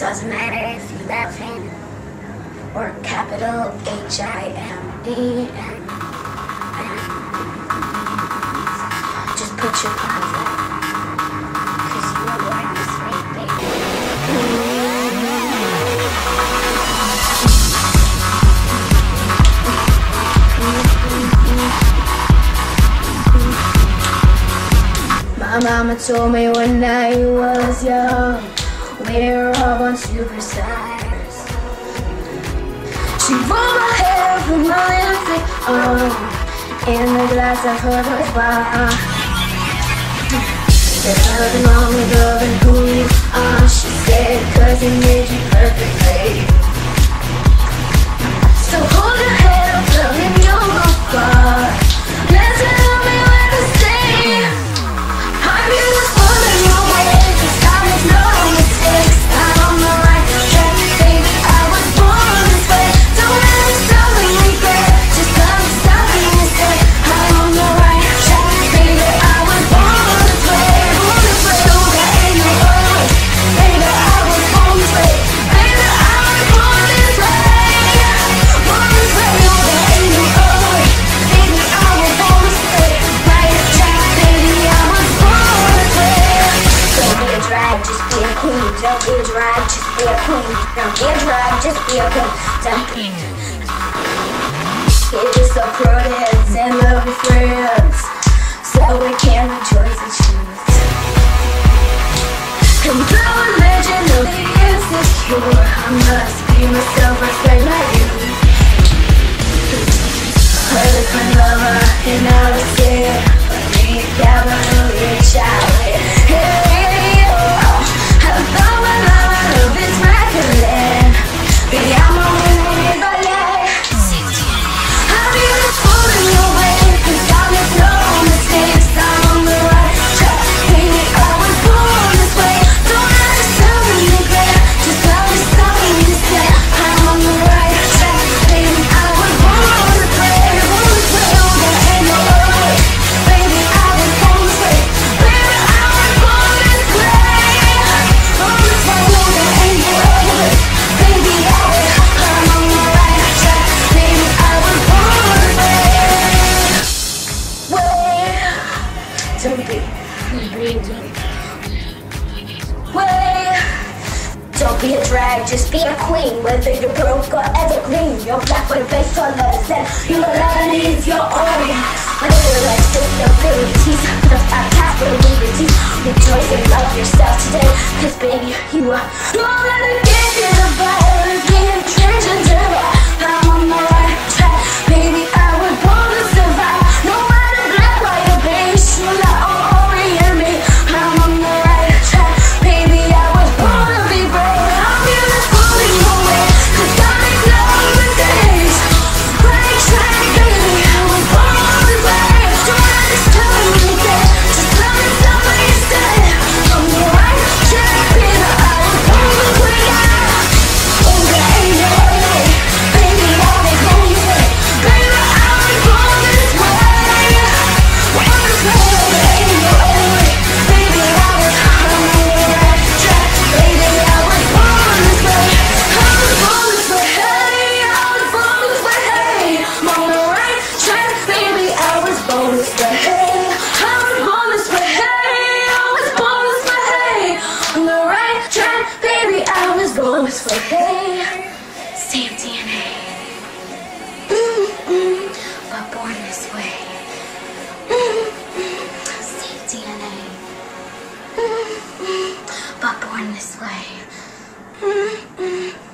Doesn't matter if you love him or capital H I M D. Just put your palms up. Cause you're born this way, baby. My mama told me when I was young we're all on superstars. She rolled my hair with my lipstick on, oh, in the glass of her voice bar. There's nothing wrong with loving who you are, she said, cause it made you perfect. queen. Don't get drive, just be a queen. Don't get drive, just be a queen. Don't be. It is so crowded and love your friends, so we can rejoice and choose. Come through a legend of the insecure. I must be myself. Don't be a drag, just be a queen. Whether you're broke or evergreen, you're black with base colors, and your land is your own. My little life disabilities, but I can't believe it. Rejoice and love yourself today, cause baby, you are. Don't let me get you the violence, being transgender. I'm on the right track, baby. same DNA, mm-hmm. but born this way. Same DNA, mm-hmm. but born this way. Mm-hmm.